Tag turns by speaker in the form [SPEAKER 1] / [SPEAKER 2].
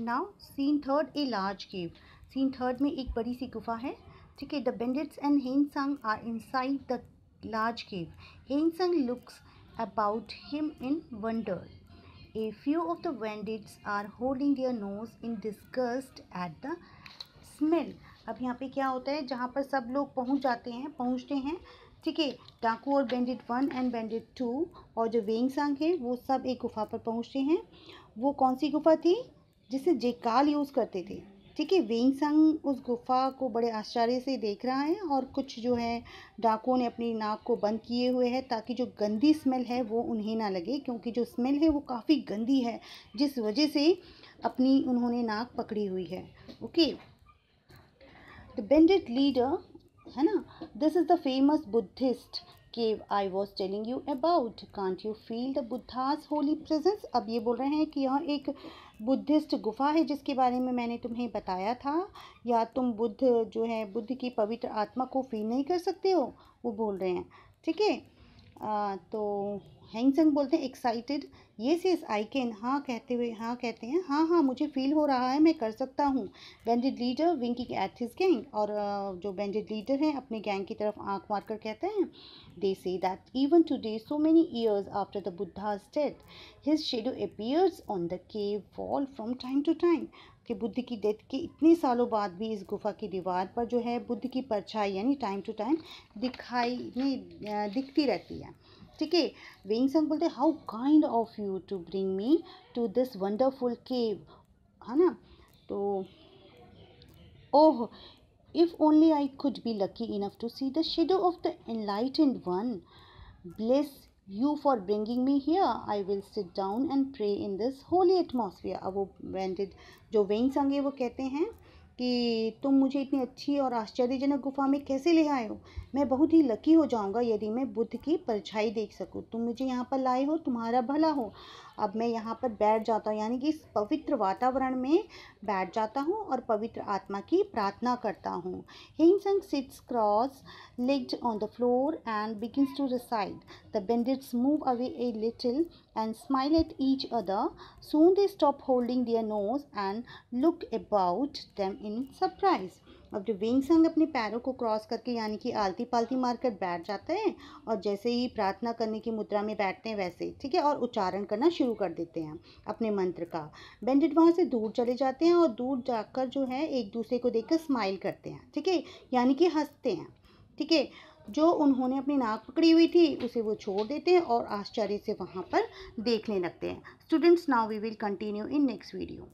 [SPEAKER 1] Now scene third a large cave scene third में एक बड़ी सी गुफा है, ठीक है? The bandits and Hen Sung are inside the large cave Hen Sung looks about him in wonder a few of the bandits are holding their nose in disgust at the smell अब यहाँ पे क्या होता है? जहाँ पर सब लोग पहुँच जाते हैं, पहुँचते हैं, ठीक है? डाकू और bandit one and bandit two और जो वेंग सांग है, वो सब एक गुफा पर पहुँचते हैं। वो कौन सी गुफा थी? जिसे जेकाल यूज़ करते थे। ठीक है वेंग संग उस गुफा को बड़े आश्चर्य से देख रहा है और कुछ जो है, डाकुओं ने अपनी नाक को बंद किए हुए हैं ताकि जो गंदी स्मेल है वो उन्हें ना लगे, क्योंकि जो स्मेल है वो काफ़ी गंदी है, जिस वजह से अपनी उन्होंने नाक पकड़ी हुई है। ओके? द बेंडेड लीडर है ना? This is the famous Buddhist cave I was telling you about can't you feel the Buddha's holy presence अब ये बोल रहे हैं कि यह एक बुद्धिस्ट गुफा है, जिसके बारे में मैंने तुम्हें बताया था। या तुम बुद्ध जो है, बुद्ध की पवित्र आत्मा को फील नहीं कर सकते हो? वो बोल रहे हैं। ठीक है? तो हैंगसंग बोलते हैं excited yes yes I can हाँ कहते हुए हाँ कहते हैं हाँ हाँ मुझे फील हो रहा है, मैं कर सकता हूँ। Bandit leader winking at his gang और जो बैंडेड लीडर हैं, अपने गैंग की तरफ़ आँख मार कर कहते हैं they say that even today so many years after the Buddha's death his shadow appears on the cave wall from time to time कि बुद्ध की डेथ के इतने सालों बाद भी इस गुफा की दीवार पर जो है, बुद्ध की परछाई, यानी टाइम टू टाइम दिखाई दिखती रहती है। ठीक है? वेंग संग बोलते how kind of you to bring me to this wonderful cave है ना? तो ओह if only I could be lucky enough to see the shadow of the enlightened one bless you for bringing me here I will sit down and pray in this holy atmosphere अब वो vented जो वेंग संग है, वो कहते हैं कि तुम मुझे इतनी अच्छी और आश्चर्यजनक गुफा में कैसे ले आए हो? मैं बहुत ही लकी हो जाऊँगा यदि मैं बुद्ध की परछाई देख सकूँ। तुम मुझे यहाँ पर लाए हो, तुम्हारा भला हो। अब मैं यहाँ पर बैठ जाता हूँ, यानी कि इस पवित्र वातावरण में बैठ जाता हूँ और पवित्र आत्मा की प्रार्थना करता हूँ। Hen Sung sits cross legged on the floor and begins to recite the bandits move away a little and smile at each other soon they stop holding their nose and look about them in surprise अब जो wing संग अपने पैरों को cross करके यानी कि आलती पालती मारकर बैठ जाते हैं और जैसे ही प्रार्थना करने की मुद्रा में बैठते हैं वैसे ही ठीक है, और उच्चारण करना शुरू कर देते हैं अपने मंत्र का। बेंडेड वहाँ से दूर चले जाते हैं और दूर जाकर जो है एक दूसरे को देखकर स्माइल करते हैं, ठीक है, यानी कि हँसते हैं, ठीक है। जो उन्होंने अपनी नाक पकड़ी हुई थी, उसे वो छोड़ देते हैं और आश्चर्य से वहाँ पर देखने लगते हैं। Students now we will continue in next video